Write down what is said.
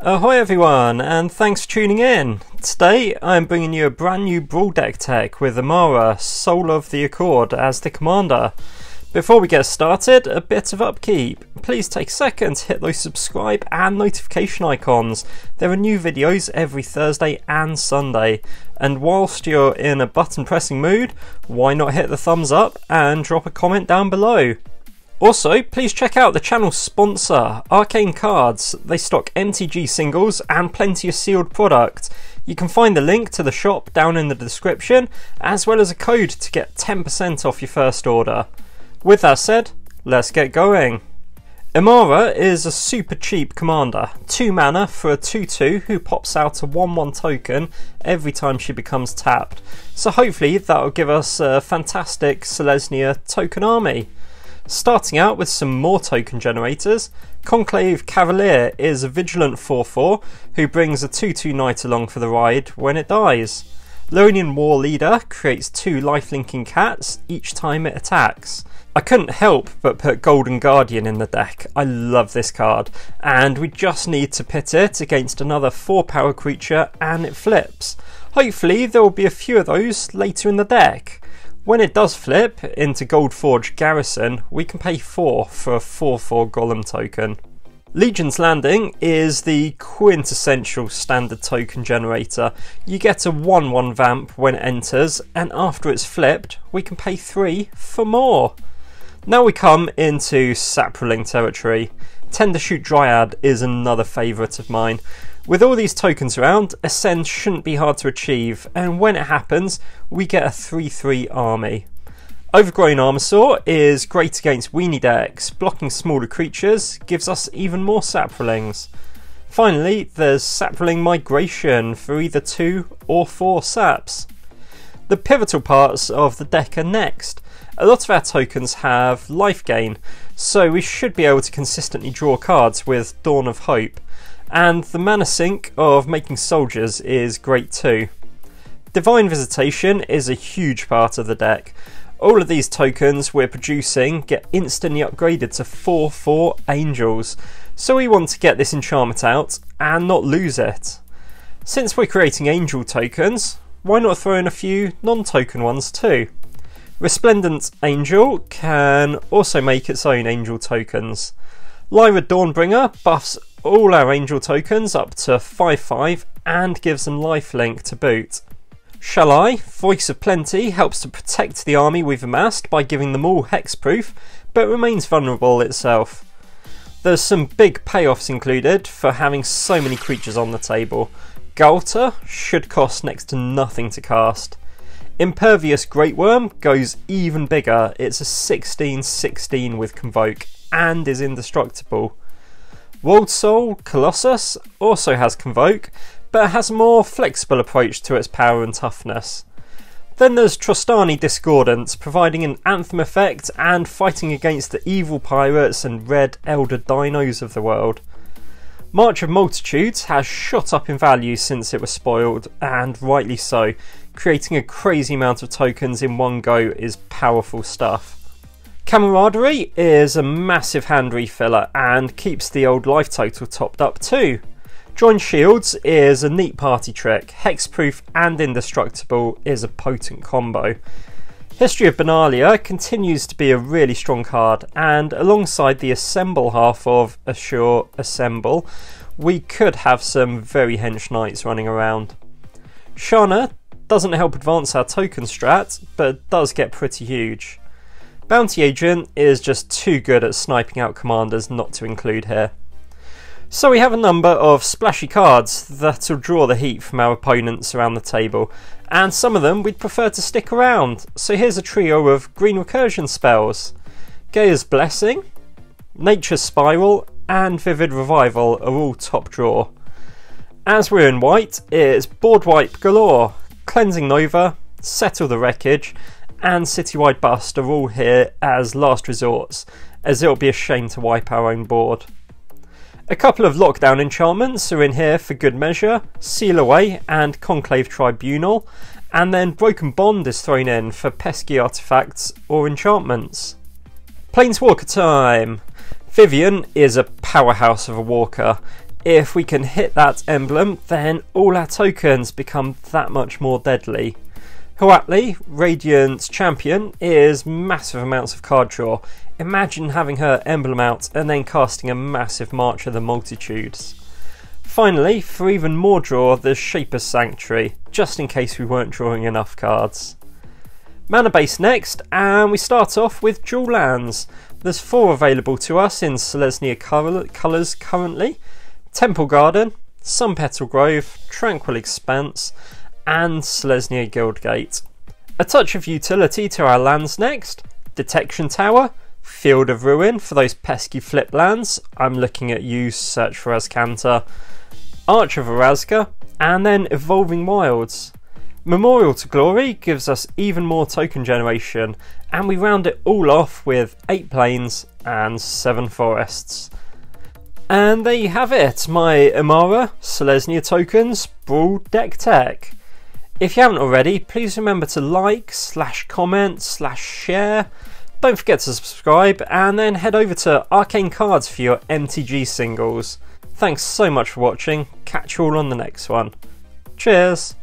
Ahoy everyone, and thanks for tuning in. Today I'm bringing you a brand new Brawl deck tech with Emmara, Soul of the Accord, as the commander. Before we get started, a bit of upkeep. Please take a second to hit those subscribe and notification icons. There are new videos every Thursday and Sunday. And whilst you're in a button pressing mood, why not hit the thumbs up and drop a comment down below. Also, please check out the channel sponsor, Arcane Cards. They stock MTG singles and plenty of sealed product. You can find the link to the shop down in the description, as well as a code to get 10% off your first order. With that said, let's get going. Emmara is a super cheap commander, 2 mana for a 2-2 who pops out a 1-1 token every time she becomes tapped. So hopefully that will give us a fantastic Selesnya token army. Starting out with some more token generators, Conclave Cavalier is a vigilant 4-4 who brings a 2-2 knight along for the ride when it dies. Leonin War Leader creates two life-linking cats each time it attacks. I couldn't help but put Golden Guardian in the deck. I love this card, and we just need to pit it against another 4 power creature and it flips. Hopefully there will be a few of those later in the deck. When it does flip into Goldforge Garrison, we can pay 4 for a 4-4 Golem token. Legion's Landing is the quintessential standard token generator. You get a 1-1 vamp when it enters, and after it's flipped, we can pay 3 for more. Now we come into Saproling territory. Tendershoot Dryad is another favourite of mine. With all these tokens around, Ascend shouldn't be hard to achieve, and when it happens, we get a 3-3 army. Overgrown Armasaur is great against weenie decks, blocking smaller creatures gives us even more Saprolings. Finally, there's Saproling Migration for either 2 or 4 saps. The pivotal parts of the deck are next. A lot of our tokens have life gain, so we should be able to consistently draw cards with Dawn of Hope and the mana sink of making soldiers is great too. Divine Visitation is a huge part of the deck. All of these tokens we're producing get instantly upgraded to 4-4 angels, so we want to get this enchantment out and not lose it. Since we're creating angel tokens, why not throw in a few non-token ones too? Resplendent Angel can also make its own angel tokens. Lyra Dawnbringer buffs all our angel tokens up to 5-5 and gives them lifelink to boot. Shalai, Voice of Plenty, helps to protect the army we've amassed by giving them all hexproof, but remains vulnerable itself. There's some big payoffs included for having so many creatures on the table. Ghalta should cost next to nothing to cast. Impervious Greatwurm goes even bigger, it's a 16-16 with Convoke and is indestructible. Worldsoul Colossus also has Convoke, but has a more flexible approach to its power and toughness. Then there's Trostani Discordant, providing an anthem effect and fighting against the evil pirates and red elder dinos of the world. March of Multitudes has shot up in value since it was spoiled, and rightly so. Creating a crazy amount of tokens in one go is powerful stuff. Camaraderie is a massive hand refiller and keeps the old life total topped up too. Join Shields is a neat party trick. Hexproof and Indestructible is a potent combo. History of Benalia continues to be a really strong card, and alongside the Assemble half of Assure Assemble, we could have some very hench knights running around. Shanna doesn't help advance our token strat, but does get pretty huge. Bounty Agent is just too good at sniping out commanders not to include here. So we have a number of splashy cards that'll draw the heat from our opponents around the table, and some of them we'd prefer to stick around. So here's a trio of green recursion spells. Gaia's Blessing, Nature's Spiral, and Vivid Revival are all top draw. As we're in white, it's Board Wipe galore, Cleansing Nova, Settle the Wreckage, and Citywide Bust are all here as last resorts, as it'll be a shame to wipe our own board. A couple of lockdown enchantments are in here for good measure, Seal Away and Conclave Tribunal, and then Broken Bond is thrown in for pesky artifacts or enchantments. Planeswalker time! Vivien is a powerhouse of a walker. If we can hit that emblem, then all our tokens become that much more deadly. Huatli, Radiant's champion, is massive amounts of card draw. Imagine having her emblem out and then casting a massive March of the Multitudes. Finally, for even more draw, there's Shaper's Sanctuary, just in case we weren't drawing enough cards. Mana base next, and we start off with dual lands. There's four available to us in Selesnya colours currently Temple Garden, Sunpetal Grove, Tranquil Expanse, and Selesnya Guildgate. A touch of utility to our lands next Detection Tower, Field of Ruin for those pesky flip lands. I'm looking at you, search for Azcanta. Arch of Orazca, and then Evolving Wilds. Memorial to Glory gives us even more token generation, and we round it all off with 8 plains and 7 forests. And there you have it, my Emmara Selesnya tokens Brawl deck tech. If you haven't already, please remember to like, slash comment, slash share. Don't forget to subscribe, and then head over to Arcane Cards for your MTG singles. Thanks so much for watching, catch you all on the next one. Cheers!